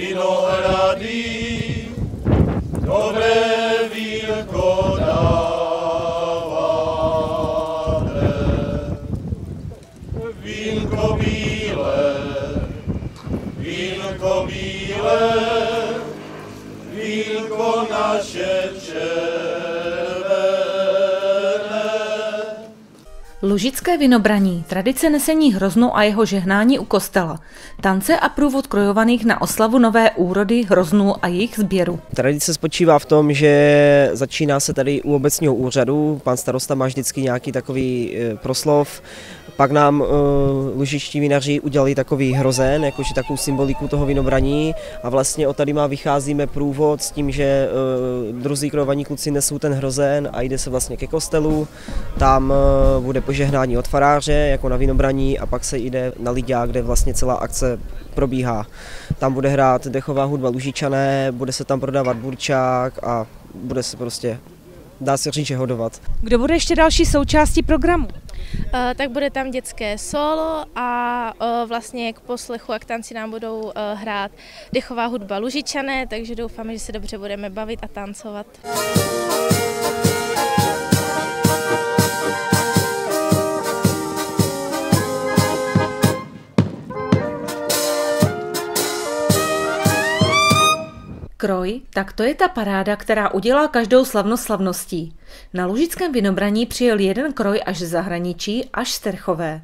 vinohrady, dobré vínko dáváte. Vínko bílé, vínko bílé, vínko naše Lužické vinobraní, tradice nesení hroznu a jeho žehnání u kostela, tance a průvod krojovaných na oslavu nové úrody, hroznů a jejich sběru. Tradice spočívá v tom, že začíná se tady u obecního úřadu, pan starosta má vždycky nějaký takový e, proslov, pak nám uh, lužičtí vinaři udělali takový hrozen, jakože takovou symboliku toho vinobraní a vlastně od tady má vycházíme průvod s tím, že uh, druzí krojovaní kluci nesou ten hrozen a jde se vlastně ke kostelu, tam uh, bude požehnání od faráře jako na vinobraní a pak se jde na Lidě, kde vlastně celá akce probíhá. Tam bude hrát dechová hudba Lužičané, bude se tam prodávat burčák a bude se prostě dá se říct, že hodovat. Kdo bude ještě další součástí programu? Uh, tak bude tam dětské solo a uh, vlastně k poslechu, jak tanci nám budou uh, hrát dechová hudba Lužičané, takže doufáme, že se dobře budeme bavit a tancovat. Kroj, tak to je ta paráda, která udělá každou slavnost slavností. Na Lužickém vinobraní přijel jeden kroj až z zahraničí, až z Terchové.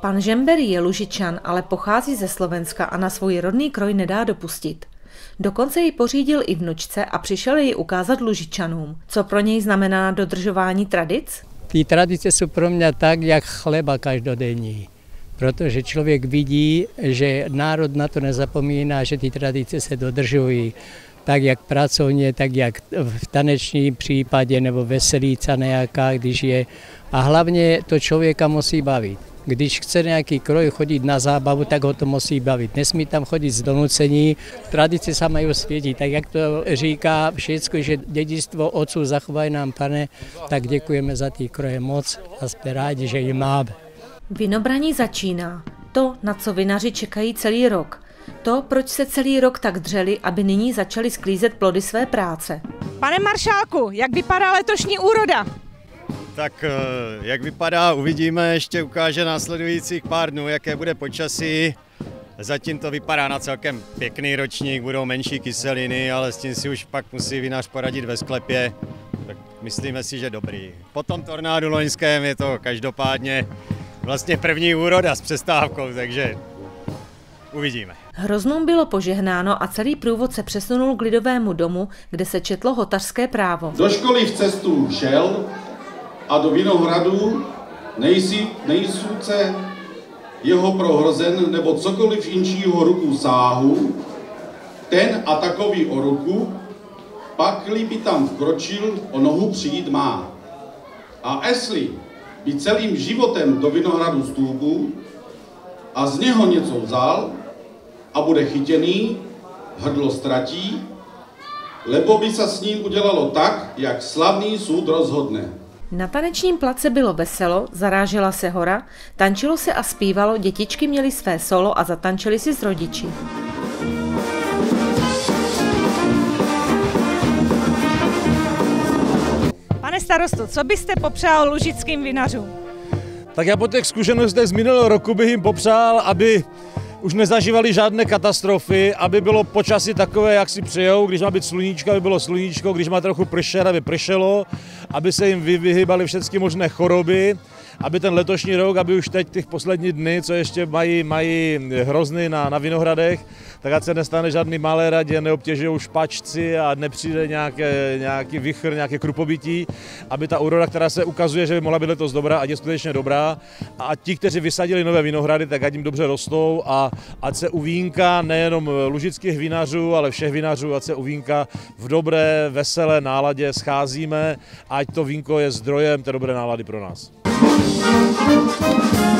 Pan Žember je Lužičan, ale pochází ze Slovenska a na svůj rodný kroj nedá dopustit. Dokonce ji pořídil i vnučce a přišel ji ukázat Lužičanům. Co pro něj znamená dodržování tradic? Ty tradice jsou pro mě tak, jak chleba každodenní protože člověk vidí, že národ na to nezapomíná, že ty tradice se dodržují tak jak pracovně, tak jak v tanečním případě nebo veselíca nějaká, když je. A hlavně to člověka musí bavit. Když chce nějaký kroj chodit na zábavu, tak ho to musí bavit. Nesmí tam chodit z donucení. Tradice se mají osvětit. Tak jak to říká všechno, že dědictvo otců zachovají nám, pane, tak děkujeme za ty kroje moc a jsme rádi, že ji máme. Vinobraní začíná. To, na co vinaři čekají celý rok – to, proč se celý rok tak dřeli, aby nyní začali sklízet plody své práce. Pane Maršálku, jak vypadá letošní úroda? Tak eh, jak vypadá, uvidíme, ještě ukáže následujících pár dnů, jaké bude počasí. Zatím to vypadá na celkem pěkný ročník, budou menší kyseliny, ale s tím si už pak musí vinař poradit ve sklepě. Tak myslíme si, že dobrý. Po tom tornádu loňském je to každopádně vlastně první úroda s přestávkou, takže uvidíme. Hroznům bylo požehnáno a celý průvod se přesunul k lidovému domu, kde se četlo hotařské právo. Do školy v cestu šel a do Vinohradu nejsi, nejsůce jeho prohrozen nebo cokoliv inčího ruku sáhu, ten a takový o ruku, pak by tam vkročil, o nohu přijít má. A esli by celým životem do Vinohradu stůpu a z něho něco vzal, a bude chytěný, hrdlo ztratí, lebo by se s ním udělalo tak, jak slavný soud rozhodne. Na tanečním place bylo veselo, zarážela se hora, tančilo se a zpívalo, dětičky měly své solo a zatančili si s rodiči. Pane starosto, co byste popřál lužickým vinařům? Tak já po těch zkušenostech z minulého roku bych jim popřál, aby už nezažívali žádné katastrofy, aby bylo počasí takové, jak si přejou, když má být sluníčko, aby bylo sluníčko, když má trochu pršet, aby pršelo, aby se jim vyhýbaly všechny možné choroby, aby ten letošní rok, aby už teď těch poslední dny, co ještě mají, mají hrozny na, na Vinohradech, tak ať se nestane žádný malé radě, neobtěžují špačci a nepřijde nějaké, nějaký vychr, nějaké krupobytí, aby ta úroda, která se ukazuje, že by mohla být letos dobrá, ať je skutečně dobrá. A ti, kteří vysadili nové vinohrady, tak ať jim dobře rostou a ať se u vínka nejenom lužických vinařů, ale všech vinařů, ať se u vínka v dobré, veselé náladě scházíme, ať to vínko je zdrojem té dobré nálady pro nás. Thank you.